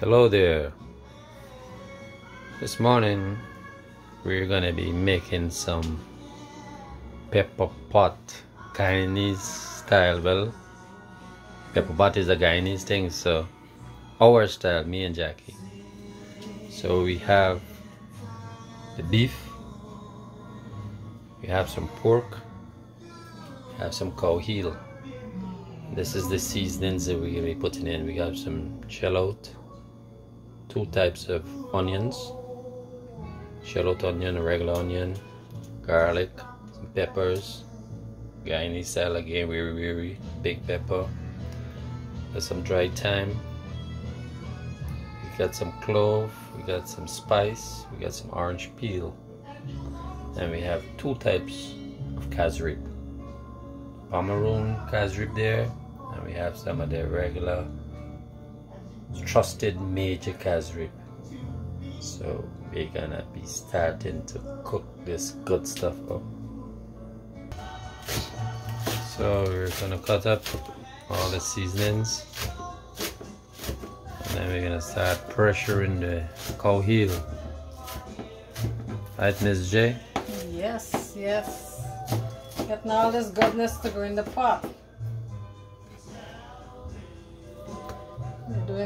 Hello there. This morning we're gonna be making some pepper pot Guyanese style. Well, pepper pot is a Guyanese thing, so our style, me and Jackie. So we have the beef, we have some pork, we have some cow heel. This is the seasonings that we're gonna be putting in. We have some shallot, two types of onions, shallot onion, regular onion, garlic, some peppers, Guyanese style again, very very big pepper. There's some dried thyme. We got some clove, we got some spice, we got some orange peel, and we have two types of cassareep. Pomeroon cassareep there, and we have some of the regular trusted major cassareep. So we're gonna be starting to cook this good stuff up. So we're gonna cut up all the seasonings and then we're gonna start pressuring the cow heel. Right, Miss J? Yes, yes. Getting all this goodness to go in the pot.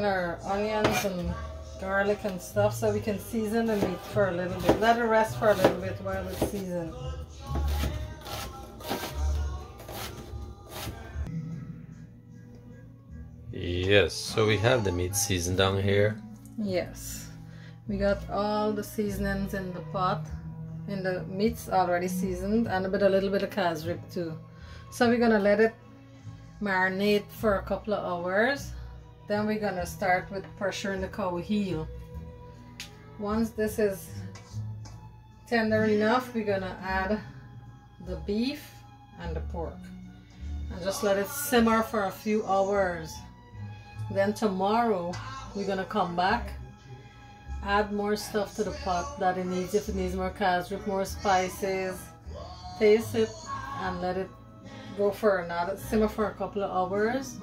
Our onions and garlic and stuff so we can season the meat for a little bit. Let it rest for a little bit while it's seasoned. Yes, so we have the meat seasoned down here. Yes. We got all the seasonings in the pot. And the meat's already seasoned and a bit a little bit of cassareep too. So we're gonna let it marinate for a couple of hours. Then we're gonna start with pressuring the cow heel. Once this is tender enough, we're gonna add the beef and the pork. And just let it simmer for a few hours. Then tomorrow we're gonna come back, add more stuff to the pot that it needs. If it needs more cassareep, more spices, taste it, and let it go for another simmer for a couple of hours.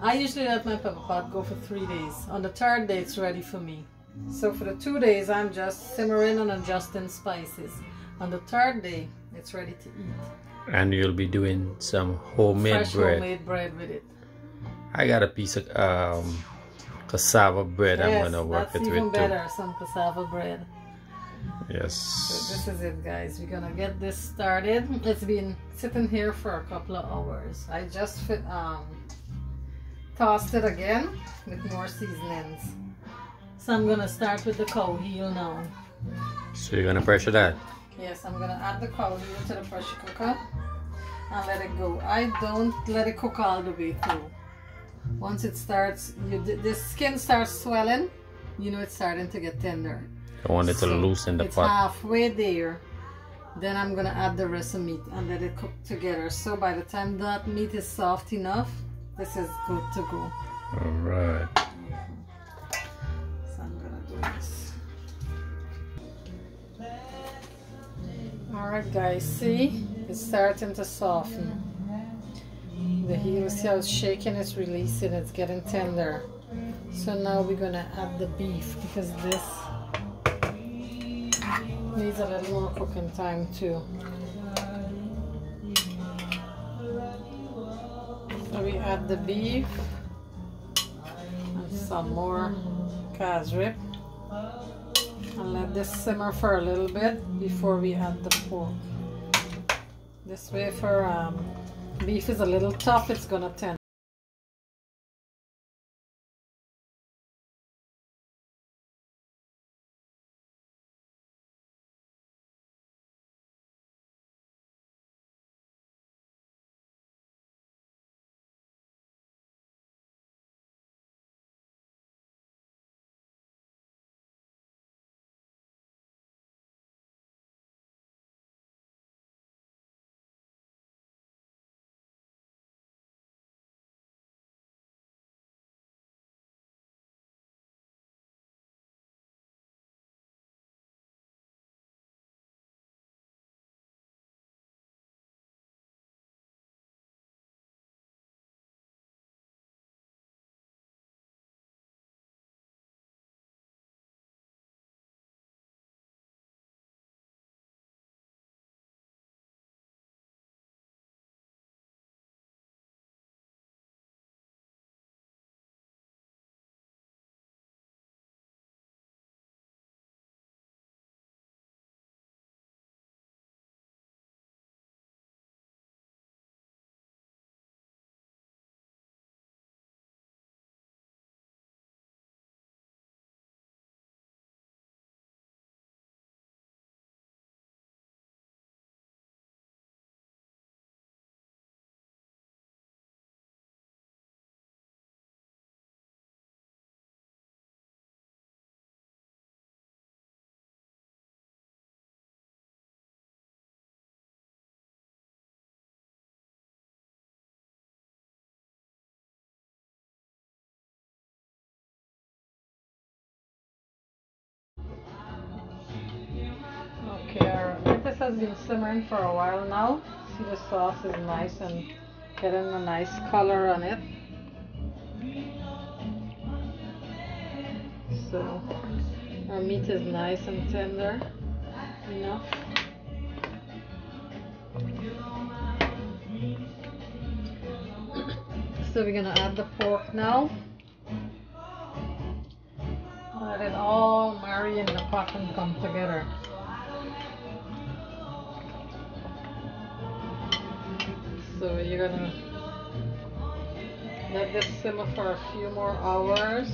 I usually let my pepper pot go for three days. On the third day, it's ready for me. So for the two days, I'm just simmering and adjusting spices. On the third day, it's ready to eat. And you'll be doing some homemade Fresh bread. homemade bread with it. I got a piece of um, cassava bread I'm gonna work that's it even with better. Some cassava bread. too. So Yes. this is it guys. We're gonna get this started. It's been sitting here for a couple of hours. I just fit, um, tossed it again with more seasonings. So I'm gonna start with the cow heel now. So you're gonna pressure that. Yes, I'm gonna add the cow heel to the pressure cooker and let it go. I don't let it cook all the way through. Once it starts, you, the skin starts swelling, you know it's starting to get tender. I want it to loosen the it's pot. halfway there. Then I'm gonna add the rest of meat and let it cook together. So by the time that meat is soft enough, this is good to go. Alright. So I'm gonna do this. Alright guys, see? It's starting to soften. The heel, see how it's shaking, it's releasing, it's getting tender. So now we're gonna add the beef because this needs a little more cooking time too. Add the beef and some more cassareep and let this simmer for a little bit before we add the pork. This way for um, beef is a little tough, it's gonna tend. Has been simmering for a while now. See the sauce is nice and getting a nice color on it. So our meat is nice and tender enough. So we're gonna add the pork now. Let it all marry in the pot and come together. So you're gonna let this simmer for a few more hours.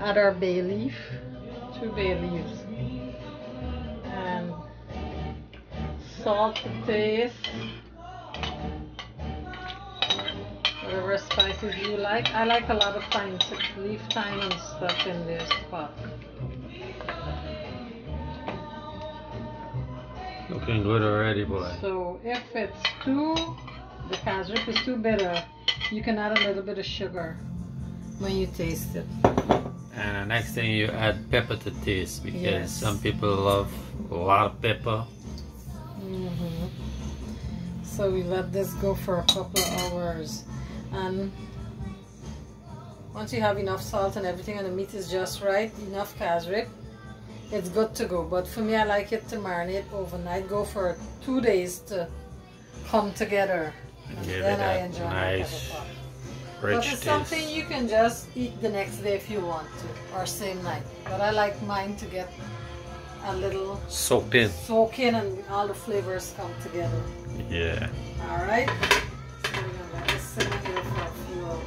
Add our bay leaf, two bay leaves, and salt to taste. Whatever spices you like. I like a lot of thyme, leaf thyme and stuff in this pot. Looking good already, boy. So if it's too, the cashew is too bitter, you can add a little bit of sugar when you taste it. And the next thing you add pepper to taste because Yes. some people love a lot of pepper. hmm So we let this go for a couple of hours. And once you have enough salt and everything and the meat is just right, enough cashew, it's good to go. But for me, I like it to marinate overnight, go for two days to come together. And Give then it I enjoy nice rich But it's taste. something you can just eat the next day if you want to, or same night. But I like mine to get a little Soaked in. soak in and all the flavors come together. Yeah. All right. So we're gonna let this simmer here for a few hours.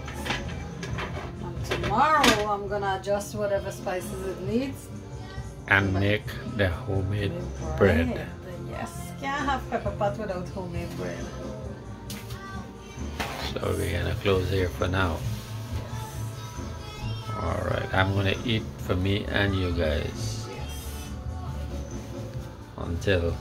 And tomorrow I'm gonna adjust whatever spices it needs. And make the homemade bread. Yes, can't have pepper pot without homemade bread. So we're gonna close here for now. Alright, I'm gonna eat for me and you guys Yes. until